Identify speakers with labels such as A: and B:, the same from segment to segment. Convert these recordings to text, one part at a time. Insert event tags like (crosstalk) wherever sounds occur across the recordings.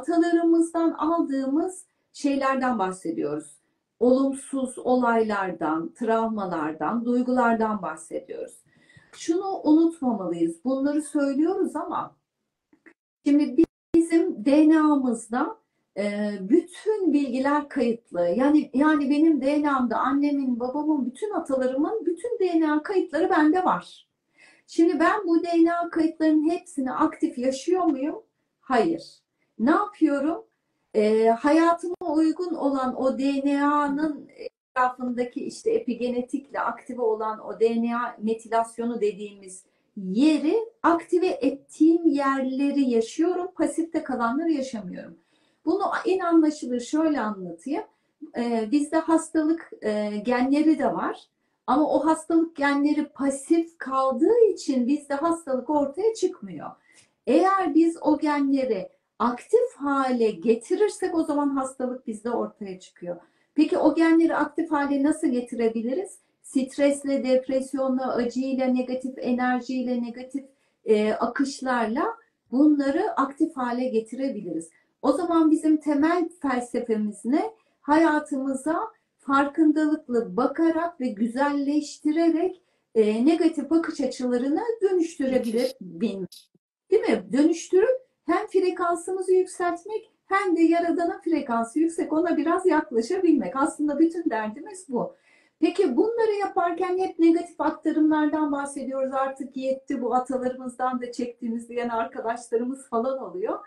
A: atalarımızdan aldığımız şeylerden bahsediyoruz. Olumsuz olaylardan, travmalardan, duygulardan bahsediyoruz. Şunu unutmamalıyız. Bunları söylüyoruz ama şimdi bizim DNA'mızda e, bütün bilgiler kayıtlı. Yani yani benim DNA'mda annemin, babamın, bütün atalarımın bütün DNA kayıtları bende var. Şimdi ben bu DNA kayıtlarının hepsini aktif yaşıyor muyum? Hayır. Ne yapıyorum? E, hayatıma uygun olan o DNA'nın etrafındaki işte epigenetikle aktive olan o DNA metilasyonu dediğimiz yeri aktive ettiğim yerleri yaşıyorum. Pasifte kalanları yaşamıyorum. Bunu en anlaşılır şöyle anlatayım. Ee, bizde hastalık e, genleri de var. Ama o hastalık genleri pasif kaldığı için bizde hastalık ortaya çıkmıyor. Eğer biz o genleri aktif hale getirirsek o zaman hastalık bizde ortaya çıkıyor. Peki o genleri aktif hale nasıl getirebiliriz? Stresle, depresyonla, acıyla, negatif enerjiyle, negatif e, akışlarla bunları aktif hale getirebiliriz. O zaman bizim temel felsefemiz ne? Hayatımıza farkındalıklı bakarak ve güzelleştirerek e, negatif bakış açılarını dönüştürebilir. Değil mi? Dönüştürüp hem frekansımızı yükseltmek hem de yaradana frekansı yüksek ona biraz yaklaşabilmek. Aslında bütün derdimiz bu. Peki bunları yaparken hep negatif aktarımlardan bahsediyoruz. Artık yetti bu atalarımızdan da çektiğimiz diyen arkadaşlarımız falan oluyor.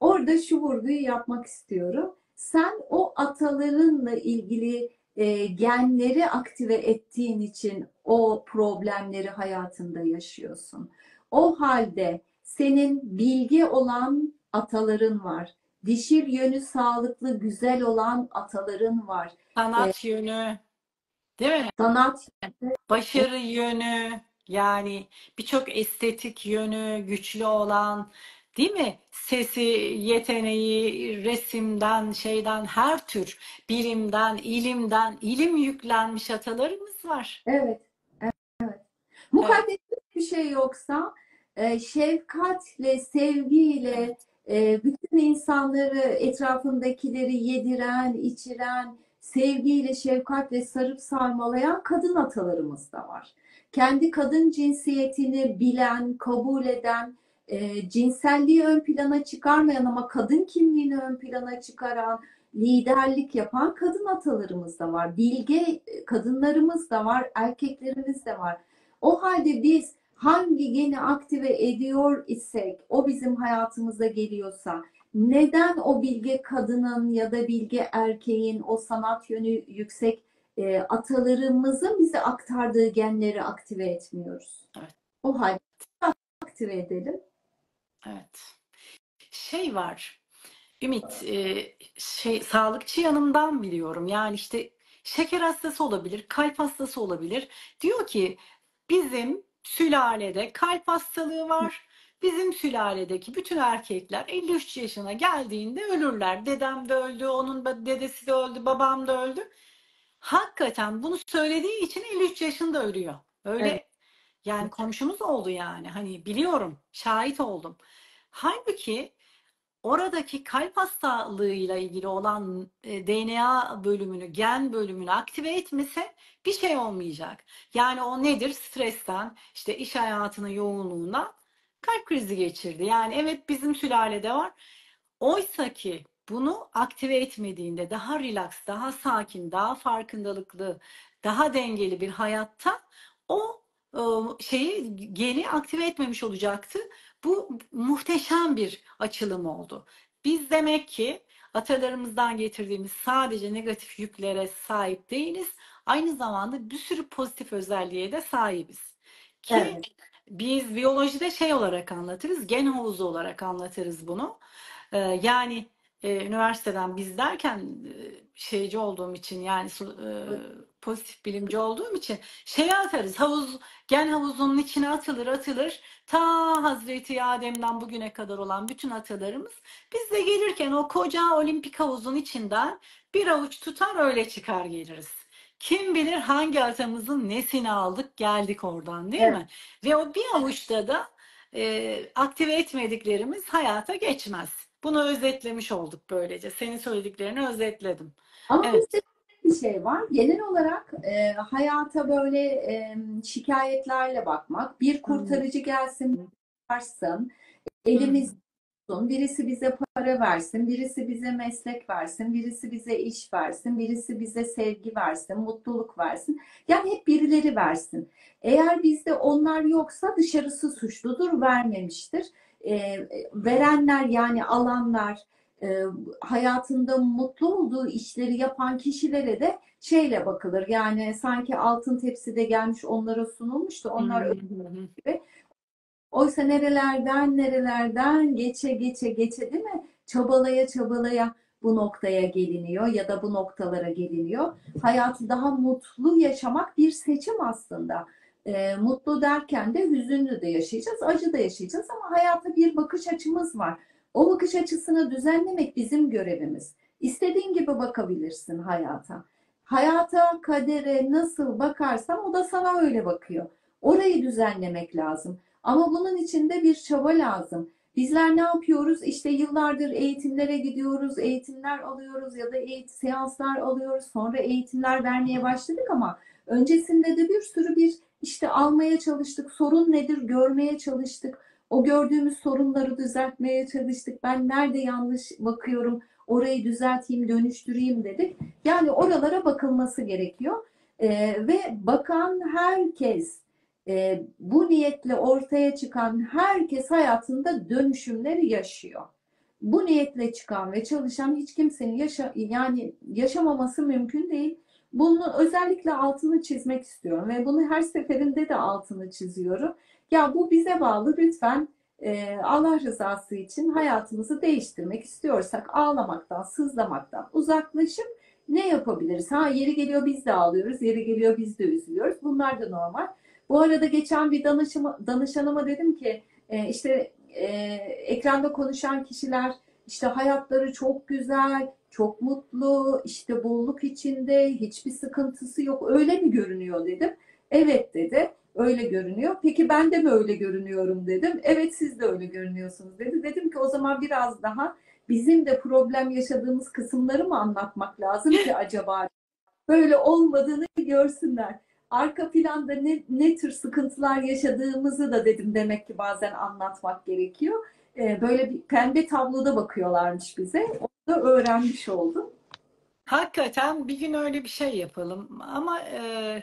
A: Orada şu vurguyu yapmak istiyorum. Sen o atalarınla ilgili e, genleri aktive ettiğin için o problemleri hayatında yaşıyorsun. O halde senin bilgi olan ataların var. Dişil yönü sağlıklı, güzel olan ataların var.
B: Sanat yönü, değil mi?
A: Sanat
B: Başarı yönü, yani birçok estetik yönü güçlü olan, değil mi? Sesi, yeteneği, resimden, şeyden, her tür bilimden, ilimden, ilim yüklenmiş atalarımız var.
A: Evet, evet. Mukaddes bir şey yoksa e, şefkatle, sevgiyle e, bütün insanları, etrafındakileri yediren, içiren, sevgiyle, şefkatle sarıp sarmalayan kadın atalarımız da var. Kendi kadın cinsiyetini bilen, kabul eden, e, cinselliği ön plana çıkarmayan ama kadın kimliğini ön plana çıkaran, liderlik yapan kadın atalarımız da var. Bilge kadınlarımız da var, erkeklerimiz de var. O halde biz hangi geni aktive ediyor isek, o bizim hayatımıza geliyorsa, neden o bilge kadının ya da bilge erkeğin o sanat yönü yüksek e, atalarımızın bize aktardığı genleri aktive etmiyoruz?
B: Evet.
A: O halde aktive edelim.
B: Evet. Şey var. Ümit, e, şey sağlıkçı yanımdan biliyorum. Yani işte şeker hastası olabilir, kalp hastası olabilir. Diyor ki bizim sülalede kalp hastalığı var. Bizim sülaledeki bütün erkekler 53 yaşına geldiğinde ölürler. Dedem de öldü, onun dedesi de öldü, babam da öldü. Hakikaten bunu söylediği için 53 yaşında ölüyor. Öyle
A: Evet.
B: yani komşumuz oldu yani. Hani biliyorum, şahit oldum. Halbuki oradaki kalp hastalığıyla ilgili olan e, DNA bölümünü, gen bölümünü aktive etmese bir şey olmayacak. Yani o nedir? Stresten, işte iş hayatının yoğunluğundan kalp krizi geçirdi. Yani evet bizim sülalede var. Oysa ki bunu aktive etmediğinde daha relax, daha sakin, daha farkındalıklı, daha dengeli bir hayatta o e, şeyi geni aktive etmemiş olacaktı. Bu muhteşem bir açılım oldu. Biz demek ki atalarımızdan getirdiğimiz sadece negatif yüklere sahip değiliz. Aynı zamanda bir sürü pozitif özelliğe de sahibiz. Ki
A: Evet.
B: biz biyolojide şey olarak anlatırız, gen havuzu olarak anlatırız bunu. Ee, yani e, üniversiteden biz derken e, şeyci olduğum için yani e, pozitif bilimci olduğum için şey atarız havuz gen havuzunun içine atılır atılır ta Hazreti Adem'den bugüne kadar olan bütün atalarımız biz de gelirken o koca olimpik havuzun içinden bir avuç tutar öyle çıkar geliriz. Kim bilir hangi atamızın nesini aldık geldik oradan değil
A: Evet.
B: mi? Ve o bir avuçta da e, aktive etmediklerimiz hayata geçmez. Bunu özetlemiş olduk böylece. Senin söylediklerini özetledim.
A: Ama
B: Evet.
A: bizde bir şey var. Genel olarak e, hayata böyle e, şikayetlerle bakmak, bir kurtarıcı gelsin, varsın, elimiz tutsun, birisi bize para versin, birisi bize meslek versin, birisi bize iş versin, birisi bize sevgi versin, mutluluk versin. Yani hep birileri versin. Eğer bizde onlar yoksa dışarısı suçludur, vermemiştir. E, verenler yani alanlar, e, hayatında mutlu olduğu işleri yapan kişilere de şeyle bakılır. Yani sanki altın tepside gelmiş onlara sunulmuş da onlar
B: Hı hı.
A: oysa nerelerden nerelerden geçe geçe geçe değil mi? Çabalaya çabalaya bu noktaya geliniyor ya da bu noktalara geliniyor. Hayatı daha mutlu yaşamak bir seçim aslında. E, mutlu derken de hüzünlü de yaşayacağız, acı da yaşayacağız ama hayata bir bakış açımız var. O bakış açısını düzenlemek bizim görevimiz. İstediğin gibi bakabilirsin hayata. Hayata, kadere nasıl bakarsan o da sana öyle bakıyor. Orayı düzenlemek lazım. Ama bunun için de bir çaba lazım. Bizler ne yapıyoruz? İşte yıllardır eğitimlere gidiyoruz, eğitimler alıyoruz ya da eğitim seanslar alıyoruz. Sonra eğitimler vermeye başladık ama öncesinde de bir sürü bir işte almaya çalıştık. Sorun nedir görmeye çalıştık. O gördüğümüz sorunları düzeltmeye çalıştık. Ben nerede yanlış bakıyorum, orayı düzelteyim, dönüştüreyim dedik. Yani oralara bakılması gerekiyor. Ee, ve bakan herkes, e, bu niyetle ortaya çıkan herkes hayatında dönüşümleri yaşıyor. Bu niyetle çıkan ve çalışan hiç kimsenin yaşa yani yaşamaması mümkün değil. Bunun özellikle altını çizmek istiyorum ve bunu her seferinde de altını çiziyorum. Ya bu bize bağlı lütfen e, Allah rızası için hayatımızı değiştirmek istiyorsak ağlamaktan, sızlamaktan uzaklaşıp ne yapabiliriz? Ha yeri geliyor biz de ağlıyoruz, yeri geliyor biz de üzülüyoruz. Bunlar da normal. Bu arada geçen bir danışıma, danışanıma dedim ki e, işte e, ekranda konuşan kişiler işte hayatları çok güzel, çok mutlu, işte bolluk içinde, hiçbir sıkıntısı yok. Öyle mi görünüyor dedim. Evet dedi. Öyle görünüyor. Peki ben de mi öyle görünüyorum dedim. Evet siz de öyle görünüyorsunuz dedi. Dedim ki o zaman biraz daha bizim de problem yaşadığımız kısımları mı anlatmak lazım ki (laughs) acaba? Böyle olmadığını görsünler. Arka planda ne, ne tür sıkıntılar yaşadığımızı da dedim demek ki bazen anlatmak gerekiyor. Ee, böyle bir pembe tabloda bakıyorlarmış bize. Onu da öğrenmiş oldum.
B: Hakikaten bir gün öyle bir şey yapalım ama e,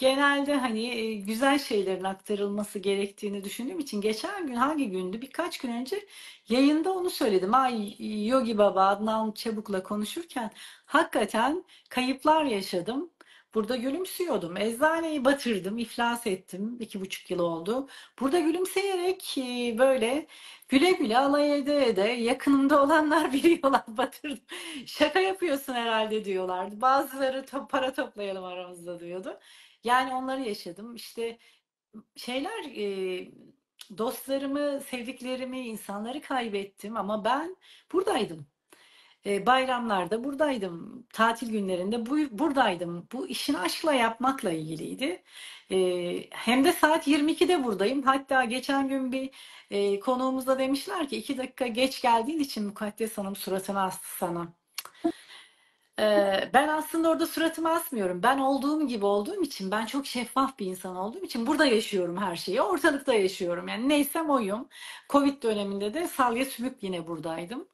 B: genelde hani e, güzel şeylerin aktarılması gerektiğini düşündüğüm için geçen gün hangi gündü? Birkaç gün önce yayında onu söyledim. Ay Yogi Baba Adnan Çabuk'la konuşurken hakikaten kayıplar yaşadım. Burada gülümsüyordum. Eczaneyi batırdım, iflas ettim. İki buçuk yıl oldu. Burada gülümseyerek e, böyle güle güle alay ede ede yakınımda olanlar (laughs) biliyorlar batırdım. Şaka yapıyorsun herhalde diyorlardı. Bazıları to para toplayalım aramızda diyordu. Yani onları yaşadım. İşte şeyler e, dostlarımı, sevdiklerimi, insanları kaybettim ama ben buradaydım. E, bayramlarda buradaydım. Tatil günlerinde bu, buradaydım. Bu işin aşkla yapmakla ilgiliydi. E, hem de saat 22'de buradayım. Hatta geçen gün bir e, konuğumuzda demişler ki iki dakika geç geldiğin için Mukaddes Hanım suratını astı sana. Ben aslında orada suratımı asmıyorum. Ben olduğum gibi olduğum için, ben çok şeffaf bir insan olduğum için burada yaşıyorum her şeyi. Ortalıkta yaşıyorum. Yani neysem oyum. Covid döneminde de salya sümük yine buradaydım.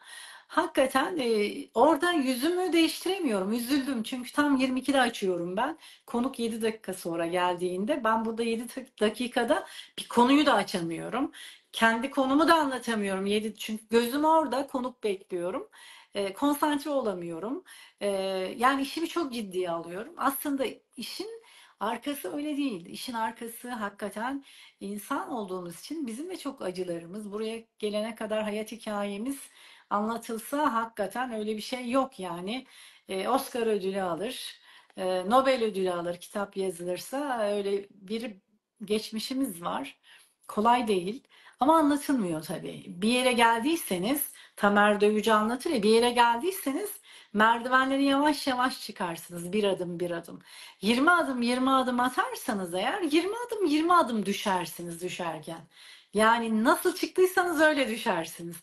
B: Hakikaten e, orada yüzümü değiştiremiyorum. Üzüldüm çünkü tam 22'de açıyorum ben. Konuk 7 dakika sonra geldiğinde ben burada 7 dakikada bir konuyu da açamıyorum. Kendi konumu da anlatamıyorum. 7 çünkü gözüm orada konuk bekliyorum. E, konsantre olamıyorum. E, yani işimi çok ciddiye alıyorum. Aslında işin arkası öyle değil. İşin arkası hakikaten insan olduğumuz için bizim de çok acılarımız. Buraya gelene kadar hayat hikayemiz anlatılsa hakikaten öyle bir şey yok yani. E, Oscar ödülü alır, e, Nobel ödülü alır kitap yazılırsa öyle bir geçmişimiz var. Kolay değil ama anlatılmıyor tabii. Bir yere geldiyseniz Tamer Dövücü anlatır ya bir yere geldiyseniz merdivenleri yavaş yavaş çıkarsınız bir adım bir adım. 20 adım 20 adım atarsanız eğer 20 adım 20 adım düşersiniz düşerken. Yani nasıl çıktıysanız öyle düşersiniz.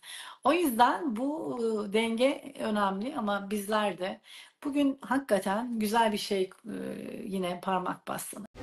B: O yüzden bu e, denge önemli ama bizler de bugün hakikaten güzel bir şey yine parmak bastınız.